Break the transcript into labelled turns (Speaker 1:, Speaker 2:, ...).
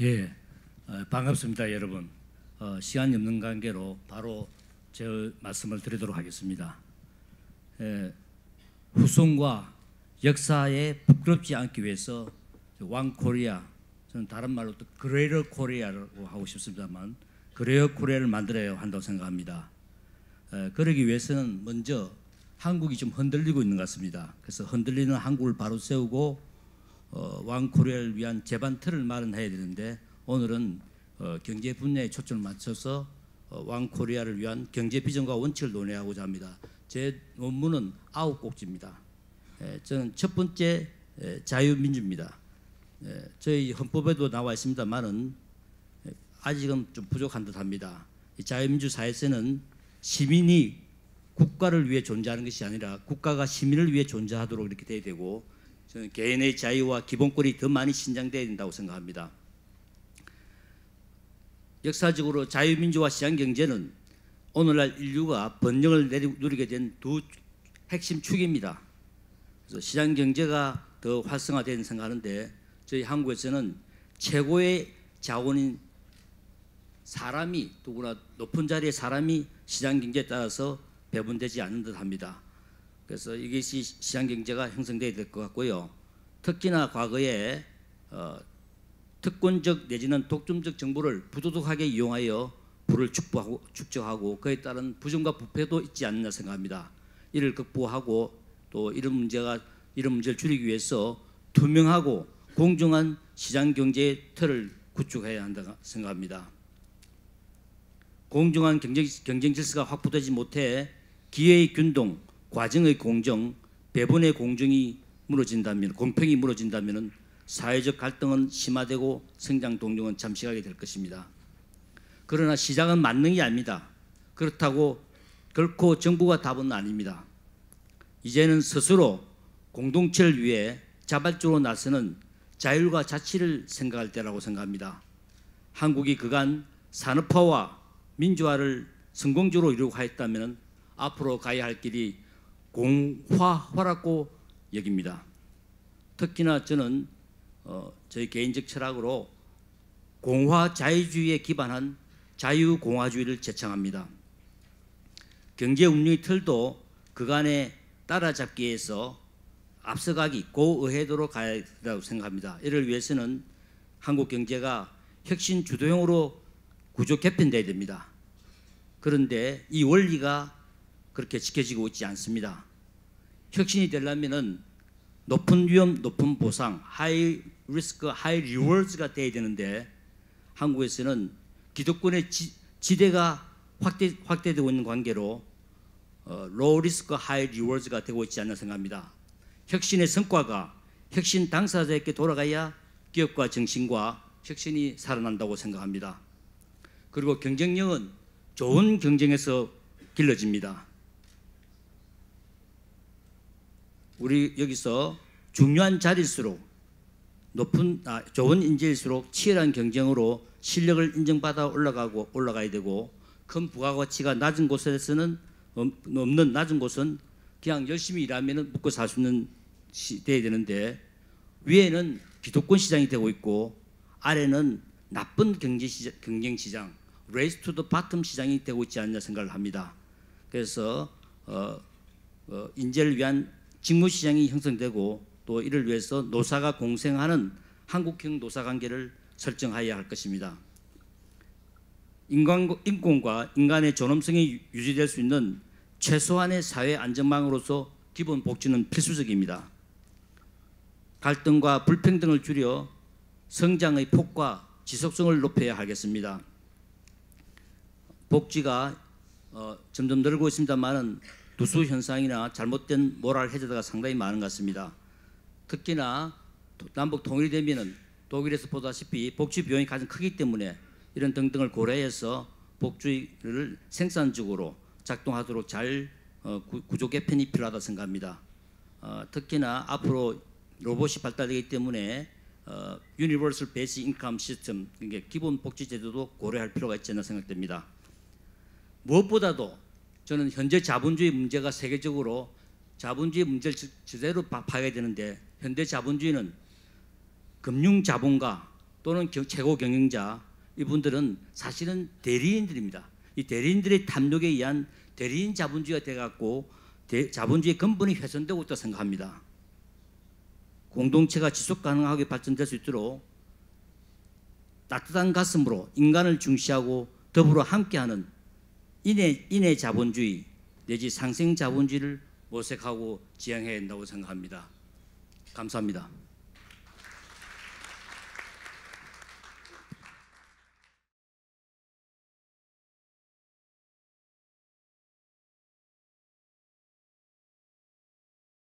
Speaker 1: 예, 어, 반갑습니다, 여러분. 어, 시간이 없는 관계로 바로 제 말씀을 드리도록 하겠습니다. 예, 후손과 역사에 부끄럽지 않기 위해서 One Korea, 저는 다른 말로 또 Greater Korea라고 하고 싶습니다만 Greater Korea를 만들어야 한다고 생각합니다. 에, 그러기 위해서는 먼저 한국이 좀 흔들리고 있는 것 같습니다. 그래서 흔들리는 한국을 바로 세우고 어, One Korea를 위한 제반 틀을 마련해야 되는데 오늘은 어, 경제 분야에 초점을 맞춰서 어, One Korea를 위한 경제 비전과 원칙을 논의하고자 합니다. 제 논문은 아홉 꼭지입니다. 에, 저는 첫 번째 에, 자유민주입니다. 에, 저희 헌법에도 나와 있습니다만은 에, 아직은 좀 부족한 듯합니다. 이 자유민주 사회에서는 시민이 국가를 위해 존재하는 것이 아니라 국가가 시민을 위해 존재하도록 이렇게 돼야 되고 저는 개인의 자유와 기본권이 더 많이 신장돼야 된다고 생각합니다. 역사적으로 자유민주화 시장경제는 오늘날 인류가 번영을 누리게 된 두 핵심 축입니다. 그래서 시장경제가 더 활성화되는 생각하는데 저희 한국에서는 최고의 자원인 사람이 누구나 높은 자리의 사람이 시장경제에 따라서 배분되지 않는 듯합니다. 그래서 이것이 시장경제가 형성돼야 될 것 같고요. 특히나 과거에 어, 특권적 내지는 독점적 정보를 부도덕하게 이용하여 부를 축복하고 축적하고 그에 따른 부정과 부패도 있지 않나 생각합니다. 이를 극복하고 또 이런 문제가 이런 문제를 줄이기 위해서 투명하고 공정한 시장 경제의 틀을 구축해야 한다 생각합니다. 공정한 경쟁, 경쟁 질서가 확보되지 못해 기회의 균등, 과정의 공정, 배분의 공정이 무너진다면 공평이 무너진다면 사회적 갈등은 심화되고 성장 동력은 잠식하게 될 것입니다. 그러나 시장은 만능이 아닙니다. 그렇다고 결코 정부가 답은 아닙니다. 이제는 스스로 공동체를 위해 자발적으로 나서는 자율과 자치를 생각할 때라고 생각합니다. 한국이 그간 산업화와 민주화를 성공적으로 이루고 하였다면 앞으로 가야 할 길이 공화화라고 여깁니다. 특히나 저는 어, 저희 개인적 철학으로 공화 자유주의에 기반한 자유공화주의를 제창합니다. 경제 운영의 틀도 그간에 따라잡기 위해서 앞서가기 고의회도로 가야 된다고 생각합니다. 이를 위해서는 한국 경제가 혁신 주도형으로 구조 개편돼야 됩니다. 그런데 이 원리가 그렇게 지켜지고 있지 않습니다. 혁신이 되려면은 높은 위험, 높은 보상, high risk, high rewards가 돼야 되는데 한국에서는 기득권의 지, 지대가 확대, 확대되고 있는 관계로 어, low risk, high rewards가 되고 있지 않나 생각합니다. 혁신의 성과가 혁신 당사자에게 돌아가야 기업과 정신과 혁신이 살아난다고 생각합니다. 그리고 경쟁력은 좋은 경쟁에서 길러집니다. 우리 여기서 중요한 자리일수록 높은 아, 좋은 인재일수록 치열한 경쟁으로 실력을 인정받아 올라가고 올라가야 되고 큰 부가가치가 낮은 곳에서는 없- 없는 낮은 곳은 그냥 열심히 일하면 먹고 살 수 있는 시 돼야 되는데 위에는 기득권 시장이 되고 있고 아래는 나쁜 경제 시장, 경쟁 시장, race to the bottom 시장이 되고 있지 않냐 생각을 합니다. 그래서 어, 어, 인재를 위한 직무 시장이 형성되고 또 이를 위해서 노사가 공생하는 한국형 노사 관계를 설정해야 할 것입니다. 인간, 인권과 인간의 존엄성이 유지될 수 있는 최소한의 사회 안전망으로서 기본 복지는 필수적입니다. 갈등과 불평등을 줄여 성장의 폭과 지속성을 높여야 하겠습니다. 복지가 어, 점점 늘고 있습니다만은 두수 현상이나 잘못된 모랄 해저드가 상당히 많은 것 같습니다. 특히나 도- 남북 통일이 되면은 독일에서 보다시피 복지 비용이 가장 크기 때문에 이런 등등을 고려해서 복지를 생산적으로 작동하도록 잘 어, 구- 구조 개편이 필요하다 생각합니다. 어, 특히나 앞으로 로봇이 발달되기 때문에 어, universal basic income system 기본 복지 제도도 고려할 필요가 있지 않나 생각됩니다. 무엇보다도 저는 현재 자본주의 문제가 세계적으로 자본주의 문제를 제- 제대로 봐- 봐야 되는데 현대 자본주의는 금융 자본과 또는 겨- 최고 경영자 이분들은 사실은 대리인들입니다. 이 대리인들의 탐욕에 의한 대리인 자본주의가 돼갖고 대- 자본주의 근본이 훼손되고 있다 생각합니다. 공동체가 지속 가능하게 발전될 수 있도록 따뜻한 가슴으로 인간을 중시하고 더불어 함께하는 인해 인해 자본주의 내지 상생 자본주의를 모색하고 지향해야 한다고 생각합니다. 감사합니다.